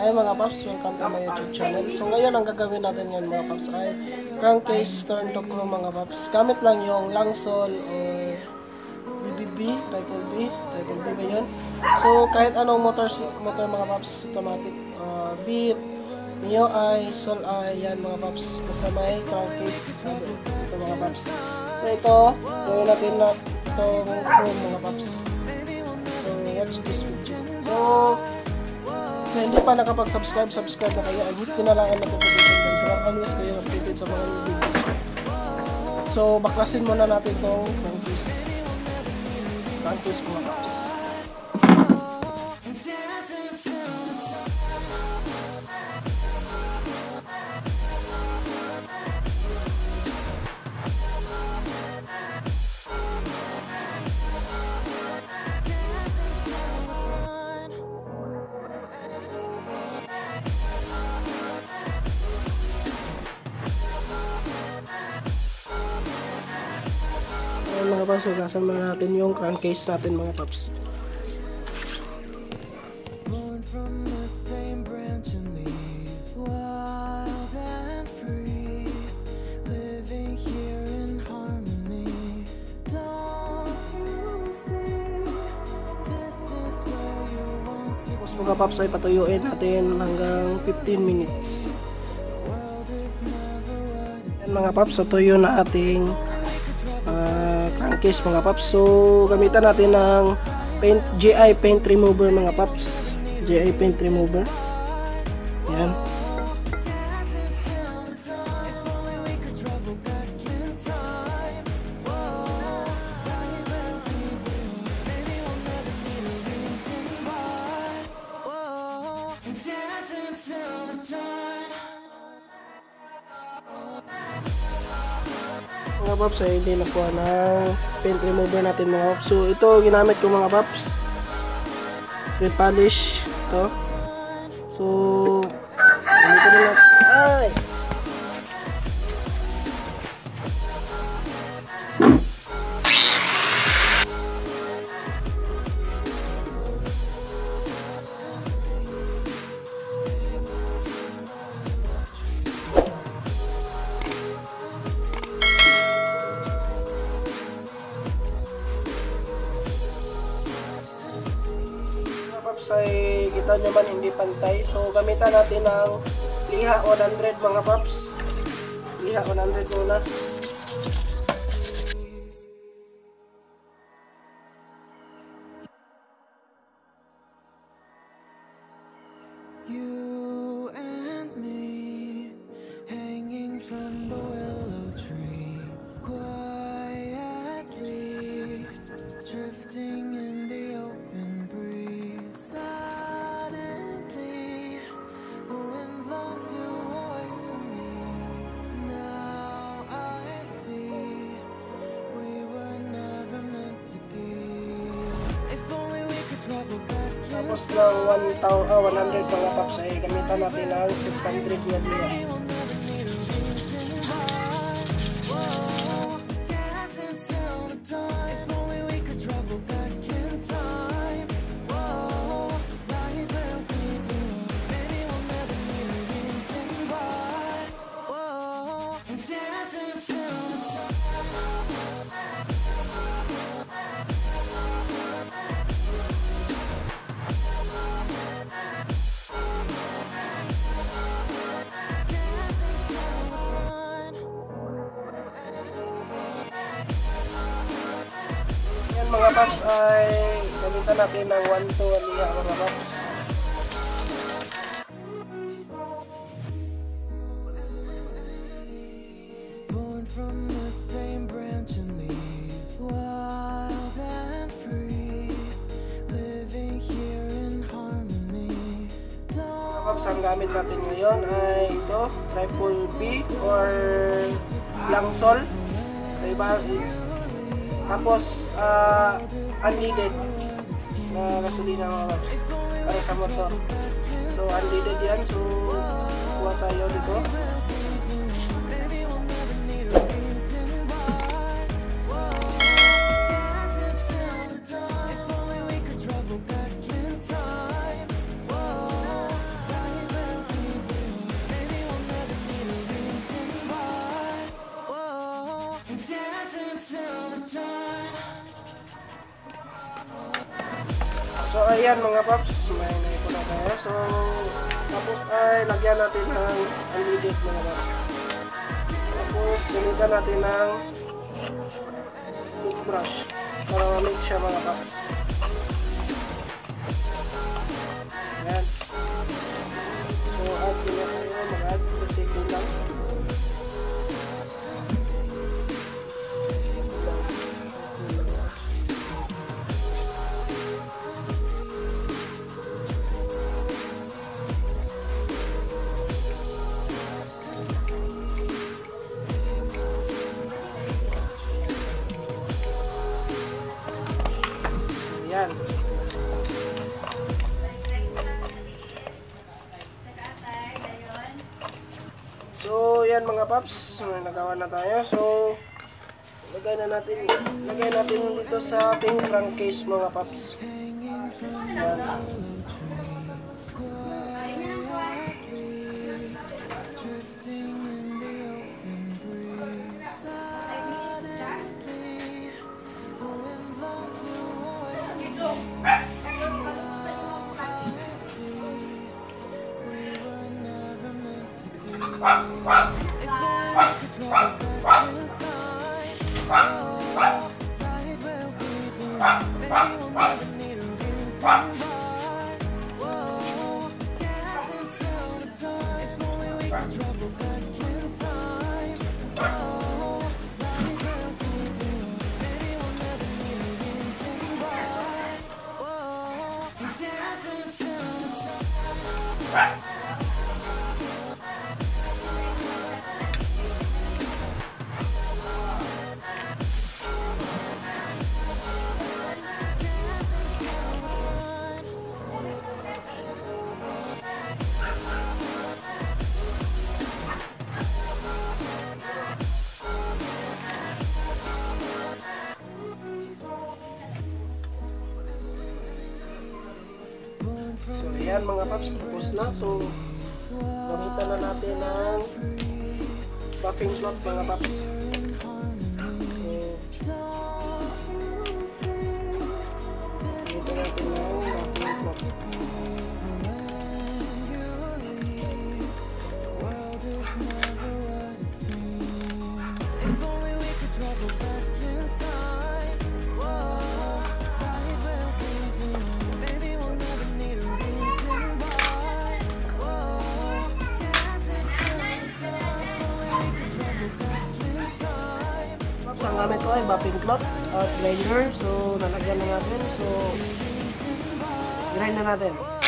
Hi mga paps, welcome to my YouTube channel. So ngayon ang gagawin natin ngayon mga paps ay crankcase turn to crew mga paps. Gamit lang yung Langsol or BBB, Triple B, Triple B ba yun? So kahit anong motor, motor mga paps, automatic, uh, beat, Mio ay, Sol ay, yan mga paps. Basta may crankcase ito mga paps. So ito, gawin natin na itong crew mga paps. So watch this video. So So hindi pa nakapag-subscribe, subscribe na kayo. Hit ko na lang ang notification bell para always kayo updated sa mga videos. So baklasin muna natin itong crankcase. Crankcase mga paps. Paps, hugasan muna natin yung crankcase natin mga paps. Tapos mga paps ay patuyuin natin hanggang 15 minutes. Ayan mga paps, natuyo na ating crankcase mga paps. So gamitan natin ng paint, GI paint remover mga paps. GI paint remover. Mga paps ay hindi nakuha ng paint remover natin mga paps. So ito ginamit ko mga paps. Repolish ito. So ganito na lang. Ay! Kita nyo man hindi pantay. So gamitan natin ng liha 100 mga paps. Liha 100 muna. In Tapos ng 1, ah, 100 mga paps ay gamitan natin ng 600 na. Mga paps ay gamitan natin ng 1 to 1 liha mga paps. From the same branch and leaves, wild and free, living here in harmony. Paps, ang gamit natin ngayon ay ito, Rifle B or Langsol. Diba? Tapos, ah, unleaded na gasolina mga paps para sa motor. So, unleaded yan. So, kuha tayo dito. Ayan mga paps, may naiko na tayo. So tapos ay lagyan natin ng ingredient mga paps. Tapos gamitan natin ng toothbrush para ma-make siya mga paps. Ayan. So add paps, may nagawa na tayo. So, lagay na natin, lagay natin dito sa ating crankcase mga paps. Yan. Dancing paps, tapos na. So, gamitan na natin ng buffing cloth mga paps. Gamit ko ay buffing cloth at grinder. So, nalagyan na natin. So, grind na natin.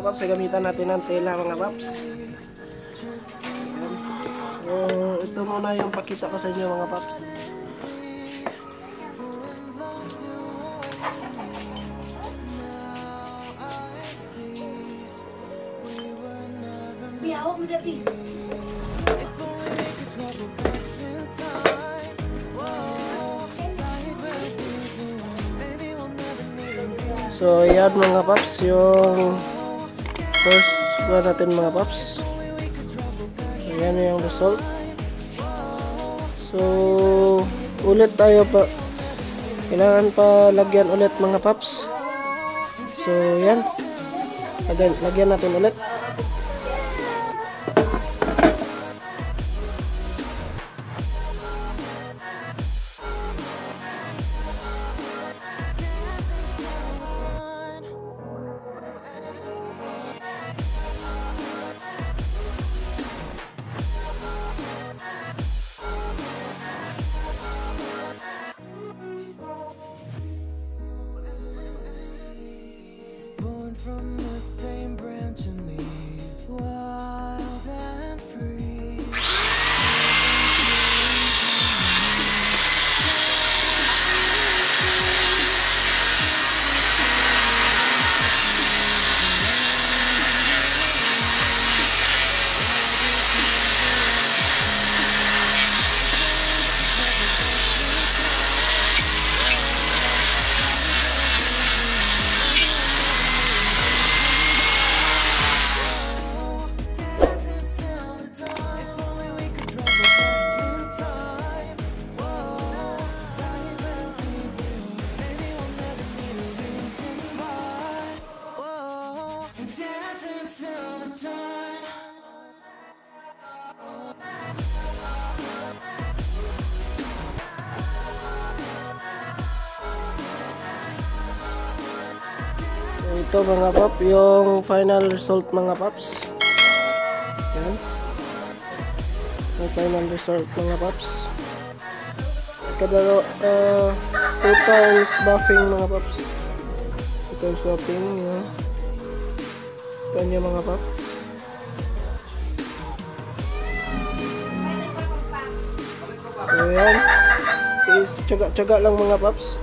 Mga paps, gamitan natin ng tela mga paps. Ayan. Ito muna yung pakita ko sa inyo mga paps. Biyaw mo dabi. So, yan mga paps, yung first one natin mga paps. So, yan yung result. So, ulit tayo pa. Kailangan pa lagyan ulit mga paps. So, yan. Lagyan, lagyan natin ulit. Ito mga pop, yung final result mga paps. Yan. Yung final result mga paps. Kada uh, two times buffing mga paps. Two times buffing, yan. Ito niya mga paps. So yan. Is tsaga-tsaga lang mga paps.